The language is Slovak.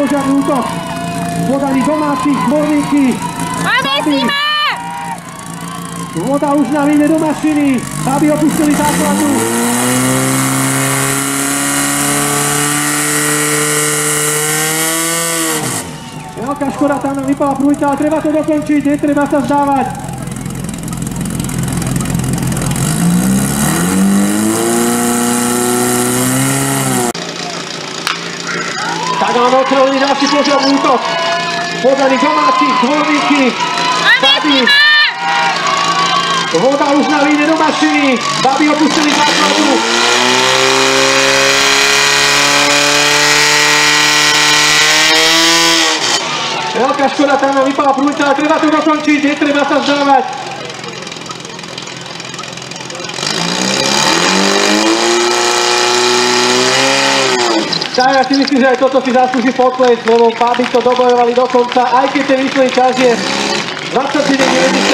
požiarný útok. Podaní domácich, Morníky. Máme Sima! Voda už líne do mašiny, aby opustili základnu. Veľká škoda, tam nám vypala prújca, ale treba to dokončiť, netreba sa vzdávať. Tak máme otvorený ďalší požiarný útok. Podaní domácich, Morníky. Máme Babi. Voda už na líne do mašiny. Babi opustili základnu. Veľká škoda, tam vypala prúca, ale treba to dokončiť, netreba sa vzdávať. Ja si myslím, že aj toto si zaslúži potlesk, lebo Babi to dobojovali do konca, aj keď ten výsledný čas je 27,90.